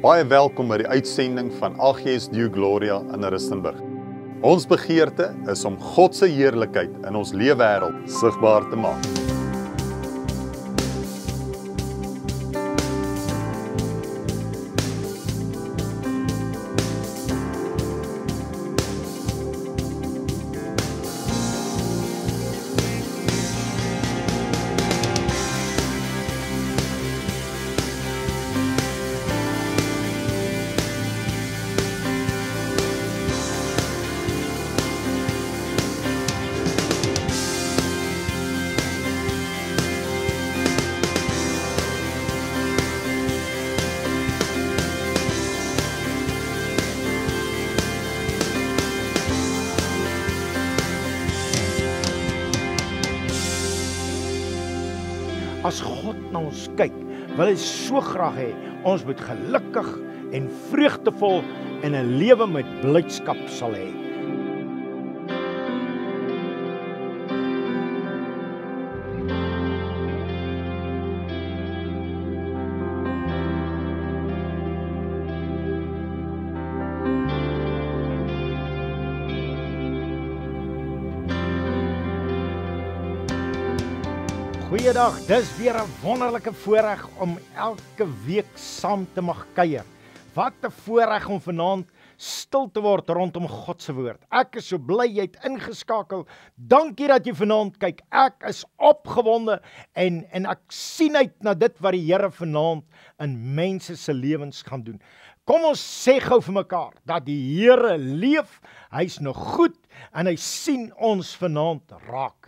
Baie welkom by die uitsending van AGS Deo Gloria in Rustenburg. Ons begeerte is om God se heerlikheid in ons lewe wêreld sigbaar te maak. Ons kyk, wil hy so graag hê ons moet gelukkig en vreugdevol en 'n lewe met blydskap sal hê. Goeiedag, dis weer 'n wonderlike voorreg om elke week saam te mag kuier. Wat 'n voorreg om vanaand stil te word rondom God se woord. Ek is so bly jy het ingeskakel. Dankie dat jy vanaand kyk. Ek is opgewonde en en ek sien uit na dit wat die Here vanaand in mense se lewens gaan doen. Kom ons sê gou vir mekaar dat die Here leef. Hy's nog goed en hy sien ons vanaand raak.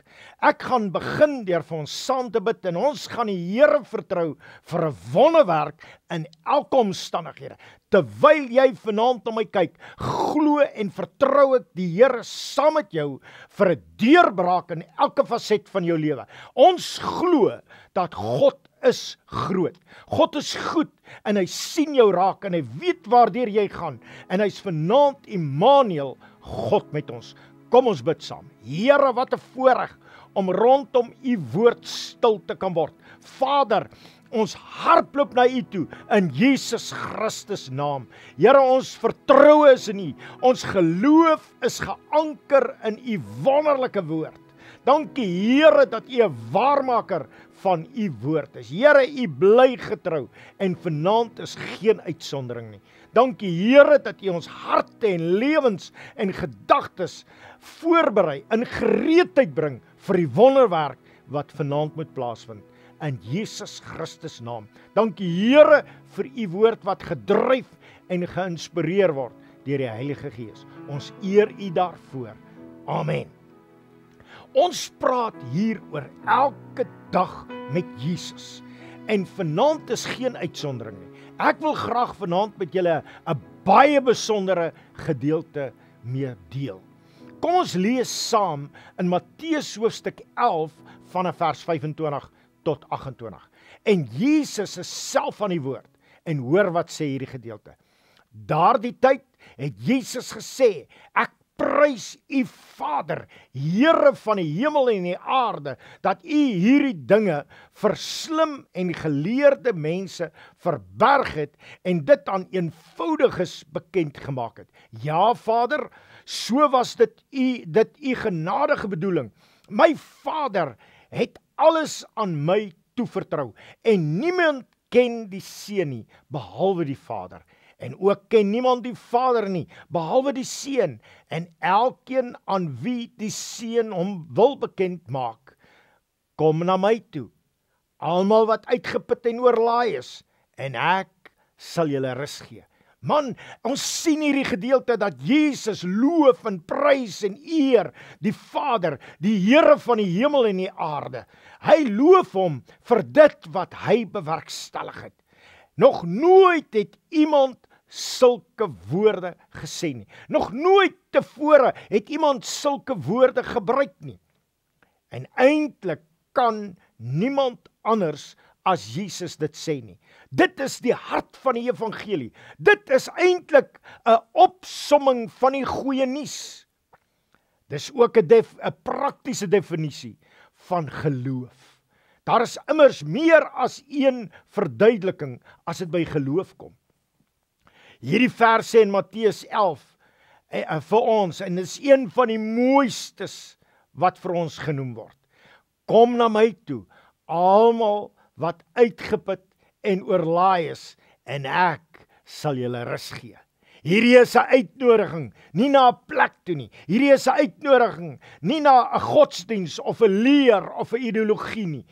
Ek gaan begin deur vir ons saam te bid en ons gaan die Here vertrou vir 'n wonderwerk in elke omstandighede. Terwyl jy vanaand na my kyk, glo en vertrou ek die Here saam met jou vir 'n deurbraak in elke faset van jou lewe. Ons glo dat God is groot. God is goed en hy sien jou raak en hy weet waardeur jy gaan en hy's vanaand Immanuel, God met ons. Kom ons bid saam. Here, wat 'n voorreg om rondom u woord stil te kan word. Vader, ons hardloop na u toe in Jesus Christus naam. Here, ons vertroue is in u. Ons geloof is geanker in u wonderlike woord. Dankie Here dat u 'n waarmaker van u woord is. Here, u bly getrou en vanaand is geen uitsondering nie. Dankie Here dat u ons harte en lewens en gedagtes voorberei in gereedheid bring vir die wonderwerk wat vanaand moet plaasvind in Jesus Christus naam. Dankie Here vir u woord wat gedryf en geïnspireer word deur die Heilige Gees. Ons eer u daarvoor. Amen. Ons praat hier oor elke dag met Jesus. En vanaand is geen uitsondering nie. Ek wil graag vanaand met julle 'n baie besondere gedeelte mee deel. Kom ons lees saam in Matteus hoofstuk 11 vanaf vers 25 tot 28. En Jesus is self aan die woord en hoor wat sê hierdie gedeelte. Daardie tyd het Jesus gesê: Ek prys u Vader, Here van die hemel en die aarde, dat u hierdie dinge vir slim en geleerde mense verberg het en dit aan eenvoudiges bekend gemaak het. Ja, Vader, so was dit u dit u genadige bedoeling. My Vader het alles aan my toevertrou en niemand ken die seun nie behalwe die Vader en ook ken niemand die Vader nie behalwe die Seun en elkeen aan wie die Seun hom wil bekend maak kom na my toe almal wat uitgeput en oorlaai is en ek sal julle rus gee Man, ons sien hierdie gedeelte dat Jesus loof en prys en eer die Vader, die Here van die hemel en die aarde. Hy loof hom vir dit wat hy bewerkstellig het. Nog nooit het iemand sulke woorde gesê nie. Nog nooit tevore het iemand sulke woorde gebruik nie. En eintlik kan niemand anders as Jesus dit sê nie. Dit is die hart van die evangelie. Dit is eintlik 'n opsomming van die goeie nuus. Dis ook 'n 'n praktiese definisie van geloof. Daar is immers meer as een verduideliking as dit by geloof kom. Hierdie verse in Matteus 11 eh, eh, vir ons en dit is een van die mooistes wat vir ons genoem word. Kom na my toe, almal wat uitgeput en oorlaai is en ek sal julle rus gee. Hierdie is 'n uitnodiging, nie na 'n plek toe nie. Hierdie is 'n uitnodiging, nie na 'n godsdiens of 'n leer of 'n ideologie nie.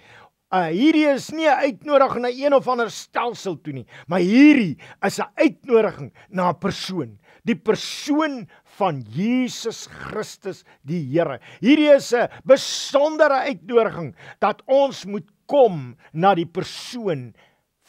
Uh hierdie is nie 'n uitnodiging na een of ander stelsel toe nie, maar hierdie is 'n uitnodiging na 'n persoon, die persoon van Jesus Christus die Here. Hierdie is 'n besondere uitnodiging dat ons moet kom na die persoon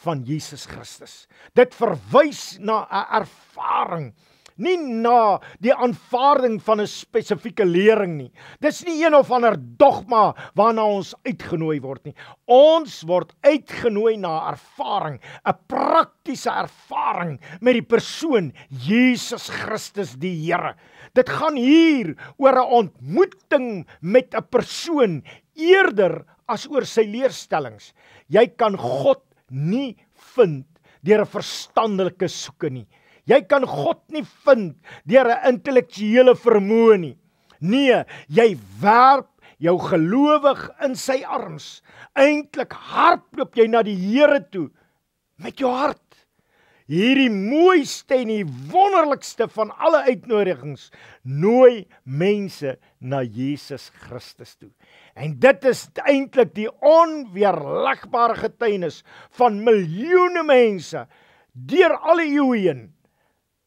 van Jesus Christus. Dit verwys na 'n ervaring nie na die aanvaarding van 'n spesifieke lering nie. Dis nie een of ander dogma waarna ons uitgenooi word nie. Ons word uitgenooi na ervaring, 'n praktiese ervaring met die persoon Jesus Christus die Here. Dit gaan hier oor 'n ontmoeting met 'n persoon eerder as oor sy leerstellings. Jy kan God nie vind deur 'n verstandelike soeke nie. Jy kan God nie vind deur 'n intellektuele vermoë nie. Nee, jy werp jou gelowig in sy arms. Eintlik hardloop jy na die Here toe met jou hart. Hierdie mooiste en die wonderlikste van alle uitnodigings nooi mense na Jesus Christus toe. En dit is eintlik die onweerlegbare getuienis van miljoene mense deur alle eeue heen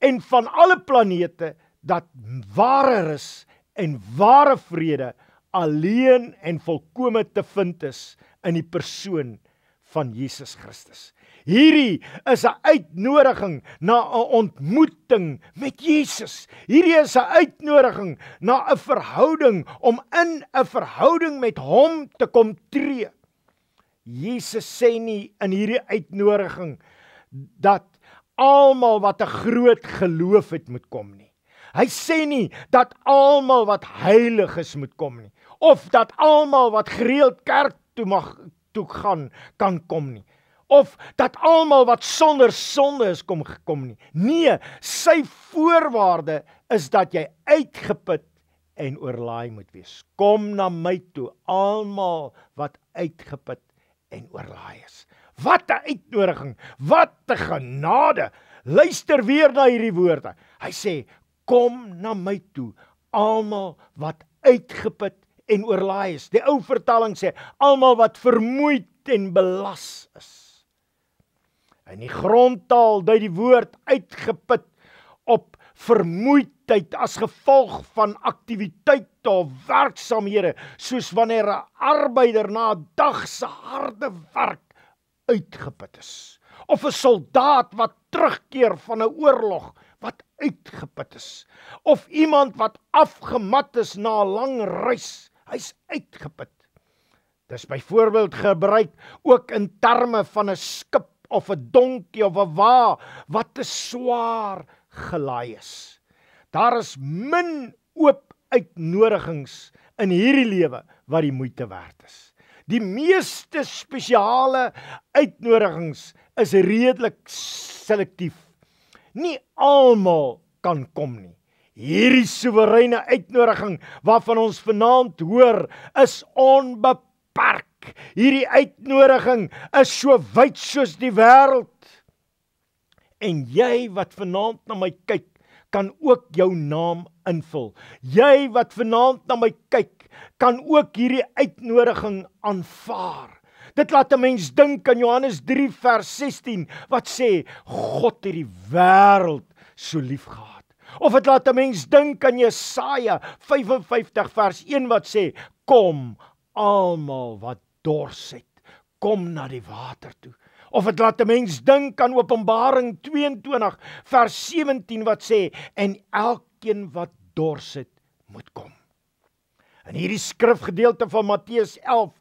en van alle planete dat ware rus en ware vrede alleen en volkome te vind is in die persoon van Jesus Christus. Hierdie is 'n uitnodiging na 'n ontmoeting met Jesus. Hierdie is 'n uitnodiging na 'n verhouding om in 'n verhouding met hom te kom tree. Jesus sê nie in hierdie uitnodiging dat almal wat 'n groot geloof het moet kom nie. Hy sê nie dat almal wat heilig is moet kom nie of dat almal wat gereeld kerk toe mag toe gaan kan kom nie of dat almal wat sonder sonde is kom gekom nie. Nee, sy voorwaarde is dat jy uitgeput en oorlaai moet wees. Kom na my toe almal wat uitgeput en oorlaai is. Wat 'n uitnodiging, wat 'n genade. Luister weer na hierdie woorde. Hy sê: "Kom na my toe, almal wat uitgeput en oorlaai is." Die ou vertaling sê: "Almal wat vermoeid en belas is." In die grondtaal dui die woord uitgeput op vermoeidheid as gevolg van aktiwiteite of werksamehede soos wanneer 'n arbeider na 'n dag se harde werk uitgeput is of 'n soldaat wat terugkeer van 'n oorlog wat uitgeput is of iemand wat afgemat is na 'n lang reis hy's uitgeput. Dis byvoorbeeld gebruik ook in terme van 'n skip of 'n donkie of 'n wa wat te swaar gelaai is. Daar is min oop uitnodigings in hierdie lewe wat die moeite werd is Die meeste spesiale uitnodigings is redelik selektief. Nie almal kan kom nie. Hierdie soewereine uitnodiging waarvan ons vanaand hoor, is onbeperk. Hierdie uitnodiging is so wyd soos die wêreld. En jy wat vanaand na my kyk, kan ook jou naam invul. Jy wat vanaand na my kyk, kan ook hierdie uitnodiging aanvaar. Dit laat 'n mens dink aan Johannes 3 vers 16 wat sê God het die wêreld so lief gehad. Of dit laat 'n mens dink aan Jesaja 55 vers 1 wat sê kom almal wat dors het, kom na die water toe of dit laat 'n mens dink aan Openbaring 22 vers 17 wat sê en elkeen wat dors het moet kom. In hierdie skrifgedeelte van Matteus 11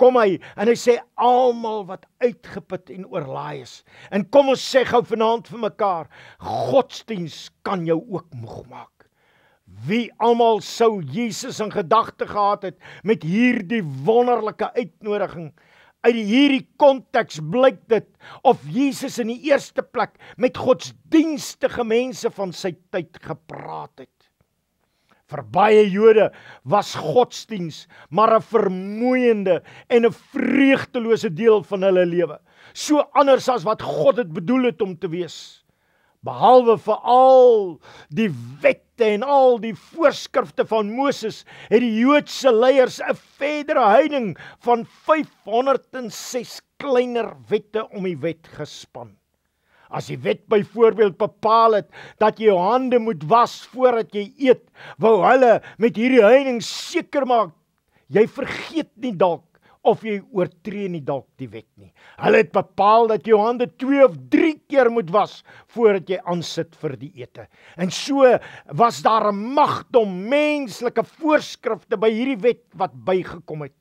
kom hy en hy sê almal wat uitgeput en oorlaai is. En kom ons sê gou vanaand vir mekaar, godsdiens kan jou ook moeg maak. Wie almal sou Jesus in gedagte gehad het met hierdie wonderlike uitnodiging Uit hierdie konteks blyk dit of Jesus in die eerste plek met godsdienstige mense van sy tyd gepraat het. Vir baie Jode was godsdiens maar 'n vermoeiende en 'n vreugtelose deel van hulle lewe. So anders as wat God dit bedoel het om te wees behalwe vir al die wette en al die voorskrifte van Moses het die Joodse leiers 'n verdere heining van 506 kleiner wette om die wet gespan. As die wet byvoorbeeld bepaal het dat jy jou hande moet was voordat jy eet, wou hulle met hierdie heining seker maak jy vergeet nie dalk of jy oortree nie dalk die wet nie. Hulle het bepaal dat jy jou hande 2 of 3 keer moet was voordat jy aansit vir die ete. En so was daar 'n magdom menslike voorskrifte by hierdie wet wat bygekom het.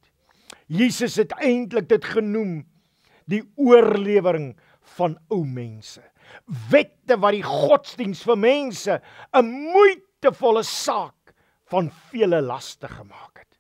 Jesus het eintlik dit genoem die oorlewering van ou mense. Wette wat die godsdiens vir mense 'n moeitevolle saak van vele laste gemaak het.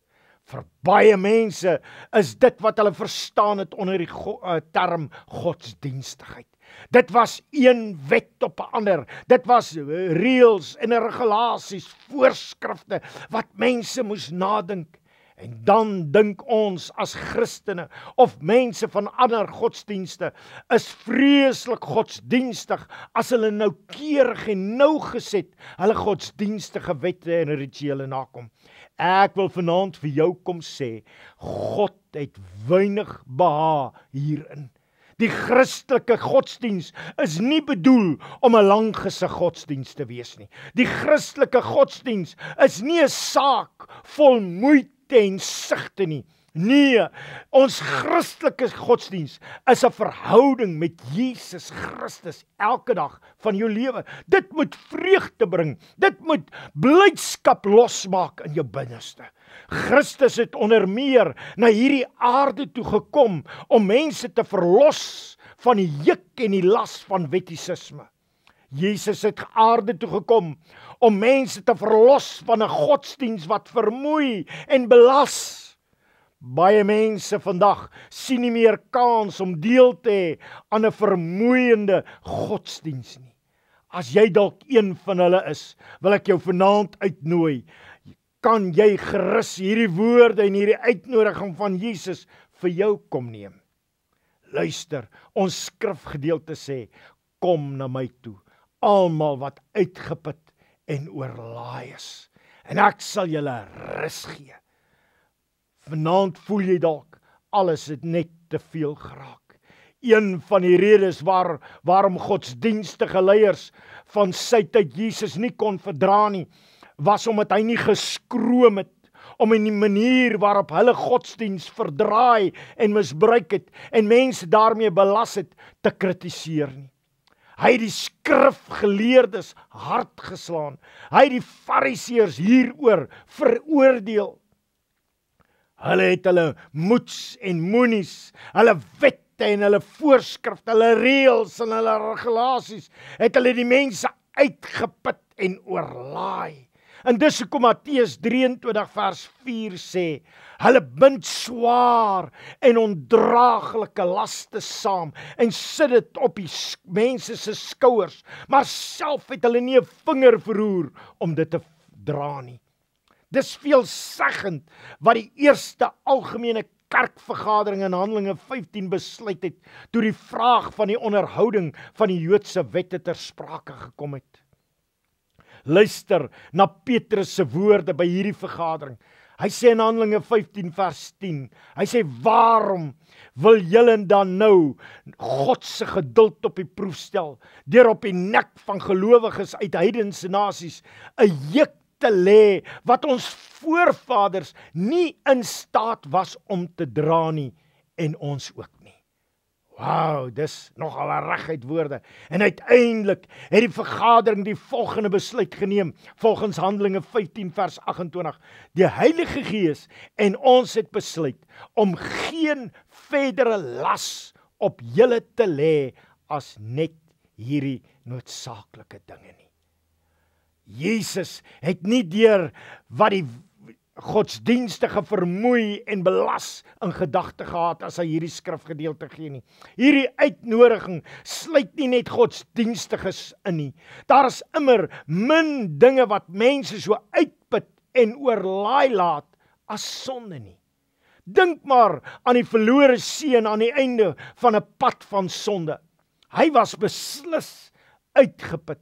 Vir baie mense is dit wat hulle verstaan het onder die go uh, term godsdienstigheid. Dit was een wet op 'n ander. Dit was reëls en regulasies, voorskrifte wat mense moes nadink. En dan dink ons as Christene of mense van ander godsdienste is vreeslik godsdienstig as hulle noukeurig en nougeset hulle godsdienstige wette en rituele nakom. Ek wil vanaand vir jou kom sê, God het weinig beha hierin. Die Christelike godsdiens is nie bedoel om 'n langgesig godsdiens te wees nie. Die Christelike godsdiens is nie 'n saak vol moeite en sigte nie. Nee, ons Christelike godsdiens is 'n verhouding met Jesus Christus elke dag van jou lewe. Dit moet vreugde bring. Dit moet blydskap losmaak in jou binneste. Christus het onder meer na hierdie aarde toe gekom om mense te verlos van die juk en die las van wettisisme. Jesus het aarde toe gekom om mense te verlos van 'n godsdiens wat vermoei en belas. Baie mense vandag sien nie meer kans om deel te hê aan 'n vermoeiende godsdiens nie. As jy dalk een van hulle is, wil ek jou vanaand uitnooi. Kan jy gerus hierdie woorde en hierdie uitnodiging van Jesus vir jou kom neem? Luister, ons skrifgedeelte sê: Kom na my toe, almal wat uitgeput en oorlaai is, en ek sal julle rus gee. Vanaand voel jy dalk alles het net te veel geraak. Een van die redes waar waarom godsdienstige leiers van sy tyd Jesus nie kon verdra nie, was omdat hy nie geskroom het om in die manier waarop hulle godsdiens verdraai en misbruik het en mense daarmee belas het te kritiseer nie. Hy het die skrifgeleerdes hard geslaan. Hy het die fariseërs hieroor veroordeel. Hulle het hulle moets en moenies, hulle wette en hulle voorskrifte, hulle reëls en hulle regulasies, het hulle die mense uitgeput en oorlaai. En dis hoekom Matteus 23 vers 4 sê: Hulle bind swaar en ondraaglike laste saam en sit dit op die mense se skouers, maar self het hulle nie 'n vinger verroer om dit te dra nie. Dis veelzeggend wat die eerste algemene kerkvergadering in Handelinge 15 besluit het toe die vraag van die onderhouding van die Joodse wette ter sprake gekom het. Luister na Petrus se woorde by hierdie vergadering. Hy sê in Handelinge 15 vers 10. Hy sê: "Waarom wil julle dan nou God se geduld op die proef stel deur op die nek van gelowiges uit heidense nasies 'n juk te lê wat ons voorvaders nie in staat was om te dra nie en ons ook nie. Wow, dis nogal 'n reguit woorde. En uiteindelik het die vergadering die volgende besluit geneem volgens Handelinge 15 vers 28. Die Heilige Gees en ons het besluit om geen verdere las op julle te lê as net hierdie noodsaaklike dinge nie. Jesus het nie deur wat die godsdienstige vermoei en belas in gedagte gehad as hy hierdie skrifgedeelte gee nie. Hierdie uitnodiging sluit nie net godsdienstiges in nie. Daar is immer min dinge wat mense so uitput en oorlaai laat as sonde nie. Dink maar aan die verlore seun aan die einde van 'n pad van sonde. Hy was beslis uitgeput.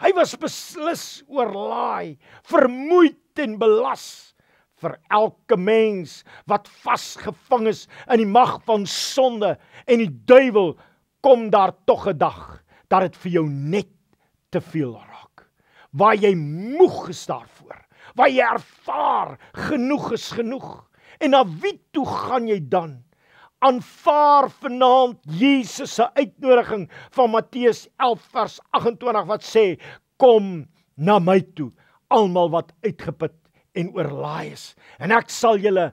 Hy was beslis oorlaai, vermoeid en belas vir elke mens wat vasgevang is in die mag van sonde en die duiwel kom daar tog 'n dag dat dit vir jou net te veel raak. Waar jy moeg is daarvoor waar jy ervaar genoeg is genoeg en na wie toe gaan jy dan? Aanvaar vanaand Jesus se uitnodiging van Matteus 11 vers 28 wat sê kom na my toe almal wat uitgeput en oorlaai is en ek sal julle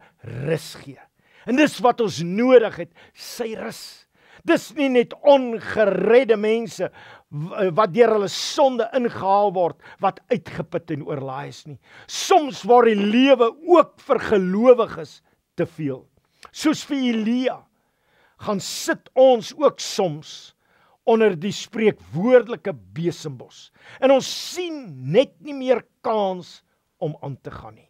rus gee. En dis wat ons nodig het, sy rus. Dis nie net ongeredde mense wat deur hulle sonde ingehaal word wat uitgeput en oorlaai is nie. Soms word die lewe ook vir gelowiges te veel. Soos vir Elia gaan sit ons ook soms onder die spreekwoordelike besembos. En ons sien net nie meer kans om aan te gaan nie.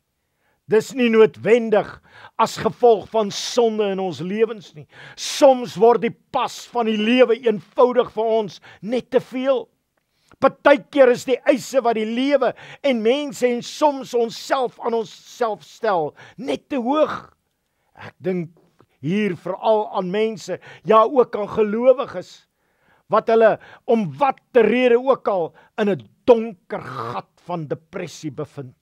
Dis nie noodwendig as gevolg van sonde in ons lewens nie. Soms word die pas van die lewe eenvoudig vir ons net te veel. Partykeer is die eise wat die lewe en mense en soms onsself aan onsself stel net te hoog. Ek dink hier veral aan mense, ja ook aan gelowiges wat hulle om watter rede ook al in 'n donker gat van depressie bevind.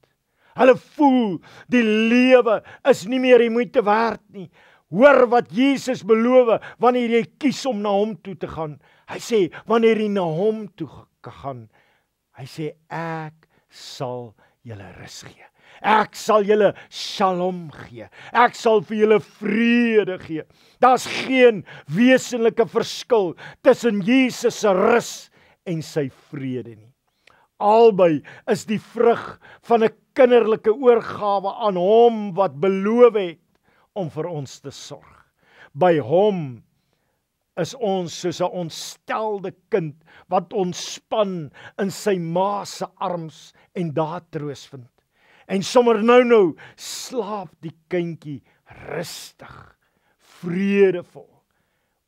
Hulle voel die lewe is nie meer die moeite werd nie. Hoor wat Jesus beloof wanneer jy kies om na hom toe te gaan. Hy sê wanneer jy na hom toe gaan, hy sê ek sal julle rus gee. Ek sal julle shalom gee. Ek sal vir julle vrede gee. Daar's geen wesenlike verskil tussen Jesus se rus en sy vrede nie. Albei is die vrug van 'n kinderlike oorgawe aan hom wat beloof het om vir ons te sorg. By hom is ons soos 'n ontstelde kind wat ontspan in sy ma se arms en daar troos vind. En sommer nou-nou slaap die kindjie rustig, vredevol.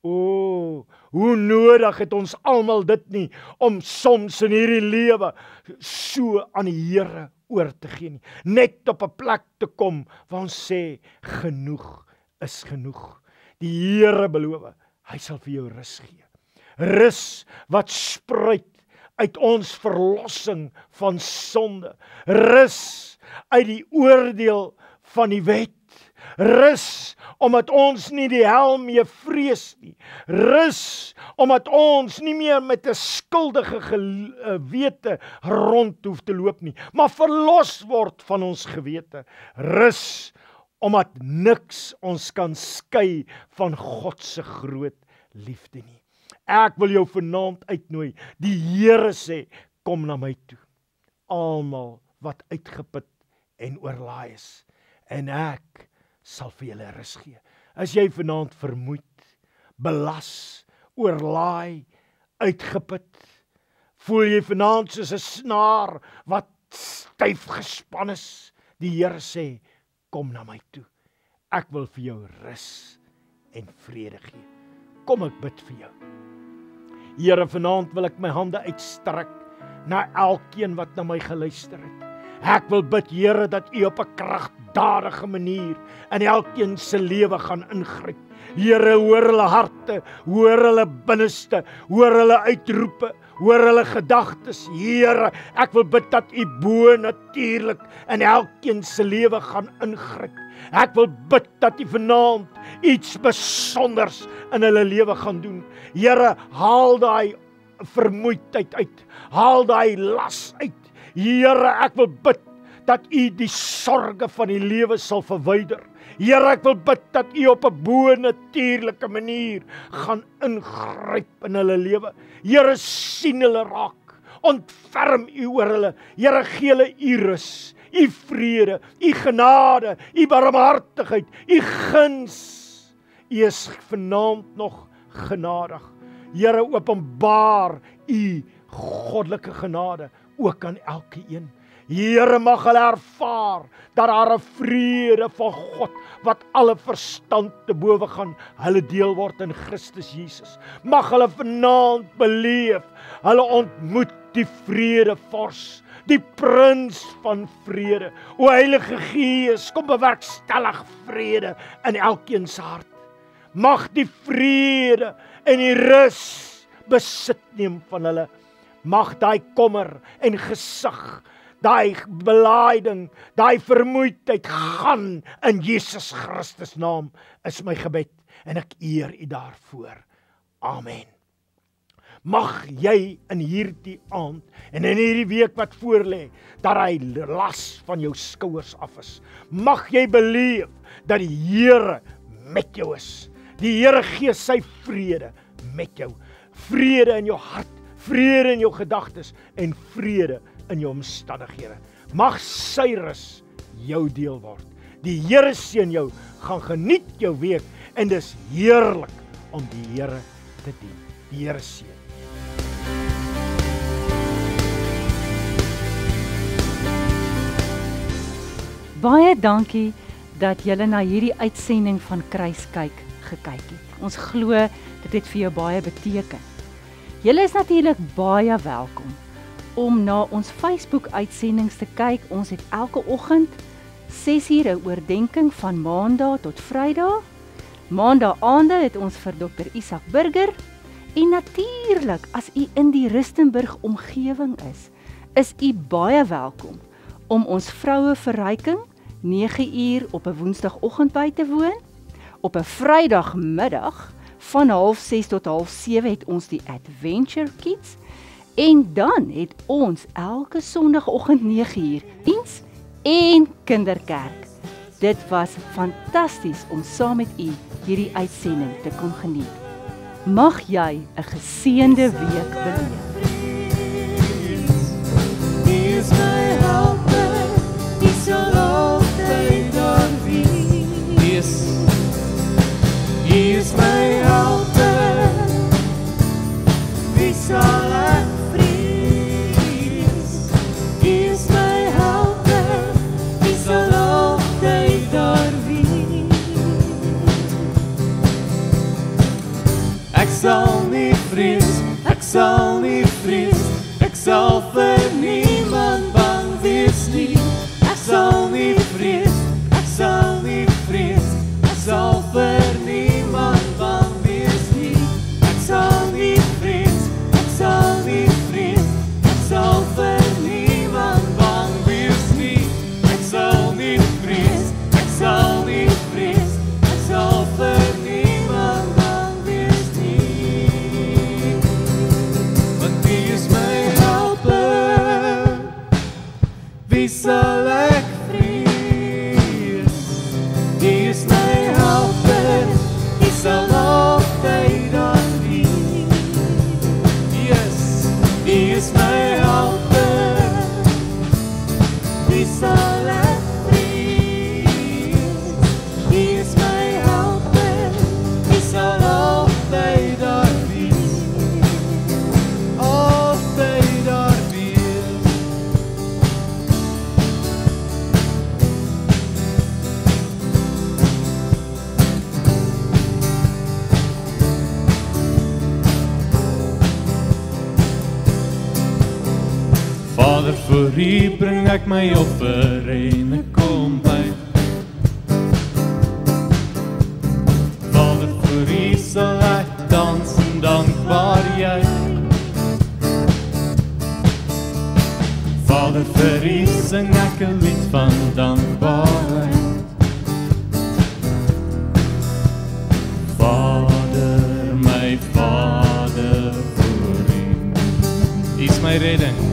O, hoe nodig het ons almal dit nie om soms in hierdie lewe so aan die Here oor te gee nie. Net op 'n plek te kom waar ons sê genoeg is genoeg. Die Here beloof, hy sal vir jou rus gee. Rus wat spruit uit ons verlossing van sonde. Rus uit die oordeel van die wet. Rus omdat ons nie die hel meer vrees nie. Rus omdat ons nie meer met 'n skuldige gewete rond hoef te loop nie, maar verlos word van ons gewete. Rus omdat niks ons kan skei van God se groot liefde nie. Ek wil jou vanaand uitnooi. Die Here sê, kom na my toe. Almal wat uitgeput en oorlaai is en ek sal vir julle rus gee. As jy vanaand vermoeid, belas, oorlaai, uitgeput, voel jy vanaand soos 'n snaar wat styf gespan is, die Here sê, kom na my toe. Ek wil vir jou rus en vrede gee. Kom ek bid vir jou. Here, vanaand wil ek my hande uitstrek na elkeen wat na my geluister het. Ek wil bid Here dat U op 'n kragtadige manier in elkeen se lewe gaan ingryp. Here, hoor hulle harte, hoor hulle binneste, hoor hulle uitroepe, hoor hulle gedagtes. Here, ek wil bid dat U bo natuurlik in elkeen se lewe gaan ingryp. Ek wil bid dat U vanaand iets besonders in hulle lewe gaan doen. Here, haal daai vermoeidheid uit. Haal daai las uit. Here, ek wil bid dat U die sorges van die lewe sal verwyder. Here, ek wil bid dat U op 'n bo-natuurlike manier gaan ingryp in hulle lewe. Here, sien hulle raak. Ontferm U oor hulle. Here, gee hulle U rus. u vrede, u genade, u barmhartigheid, u guns. U is vanaand nog genadig. Here openbaar u goddelike genade ook aan elkeen. Here mag hulle ervaar dat daar 'n vrede van God wat alle verstand te bowe gaan, hulle deel word in Christus Jesus. Mag hulle vanaand beleef, hulle ontmoet die vrede vors, die prins van vrede. O Heilige Gees, kom bewerkstellig vrede in elkeen se hart. Mag die vrede en die rus besit neem van hulle. Mag daai kommer en gesig daai belaiding, daai vermoeidheid gaan in Jesus Christus naam is my gebed en ek eer U daarvoor. Amen. Mag jy in hierdie aand en in hierdie week wat voorlê, dat hy las van jou skouers af is. Mag jy beleef dat die Here met jou is. Die Here gee sy vrede met jou. Vrede in jou hart, vrede in jou gedagtes en vrede in jou omstandighede. Mag sy rus jou deel word. Die Here seën jou, gaan geniet jou week en dis heerlik om die Here te dien. Die Here seën. Baie dankie dat julle na hierdie uitsending van Kruis kyk gekyk het. Ons glo dit het vir jou baie beteken. Julle is natuurlik baie welkom om na ons Facebook uitsendings te kyk. Ons het elke oggend 6:00 'n oordeenking van Maandag tot Vrydag. Maandag aande het ons vir Dr Isak Burger en natuurlik as u in die Rustenburg omgewing is, is u baie welkom om ons vroue verryking 9uur op 'n woensdagoggend by te woon. Op 'n Vrydagmiddag van 06:30 tot 07:30 het ons die Adventure Kids En dan het ons elke Sondagoggend 9uur diens en kinderkerk. Dit was fantasties om saam met u hierdie uitsending te kon geniet. Mag jy 'n geseënde week beleef. Ek sal nie vrees, ek sal Wie my offer en ek kom by. Vader, vir U sal ek dans en dankbaar jy. Vader, vir U sing ek 'n lied van dankbaarheid. Vader, my Vader, vir U is my redding.